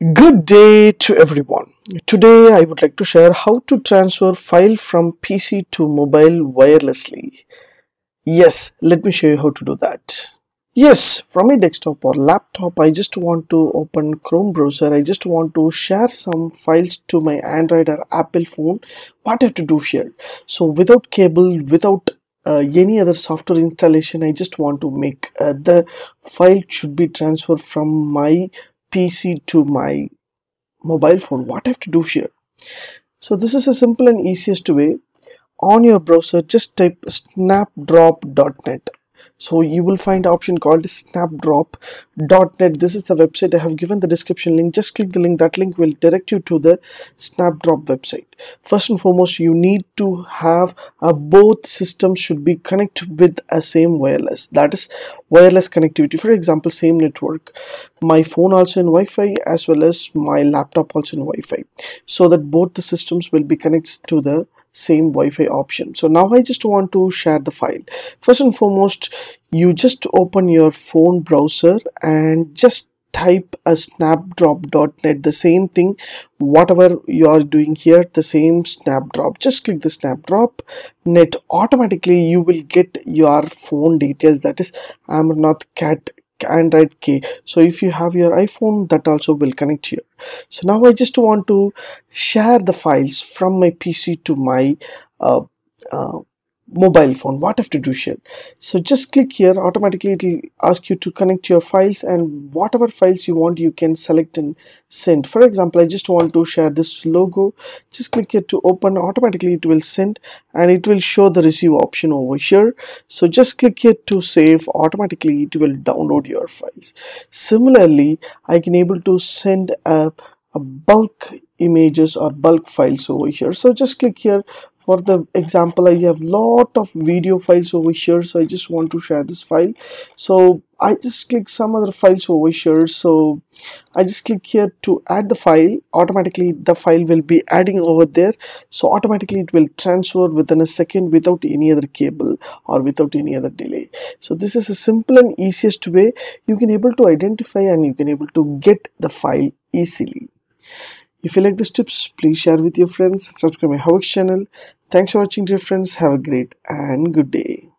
Good day to everyone. Today I would like to share how to transfer file from PC to mobile wirelessly. Yes, let me show you how to do that. Yes, from a desktop or laptop I just want to open Chrome browser. I just want to share some files to my Android or Apple phone. What I have to do here? So without cable, without uh, any other software installation I just want to make uh, the file should be transferred from my PC to my mobile phone what I have to do here? So this is a simple and easiest way. On your browser just type snapdrop.net so you will find option called snapdrop.net this is the website. I have given the description link. Just click the link. That link will direct you to the snapdrop website. First and foremost you need to have uh, both systems should be connected with a same wireless. That is wireless connectivity. For example same network. My phone also in wi-fi as well as my laptop also in wi-fi. So that both the systems will be connected to the same Wi-Fi option. So now I just want to share the file. First and foremost, you just open your phone browser and just type a snapdrop.net the same thing whatever you are doing here the same snapdrop just click the snapdrop net automatically you will get your phone details that is amaranth cat android k so if you have your iphone that also will connect here. So now i just want to share the files from my pc to my uh, uh, mobile phone what I have to do here so just click here automatically it will ask you to connect your files and whatever files you want you can select and send. For example I just want to share this logo. Just click here to open automatically it will send and it will show the receive option over here. So just click here to save automatically it will download your files. Similarly I can able to send a, a bulk images or bulk files over here. So just click here for the example I have lot of video files over here so I just want to share this file. So I just click some other files over here so I just click here to add the file. Automatically the file will be adding over there. So automatically it will transfer within a second without any other cable or without any other delay. So this is a simple and easiest way. You can able to identify and you can able to get the file easily. If you like these tips, please share with your friends, subscribe my HowXT channel. Thanks for watching dear friends. Have a great and good day.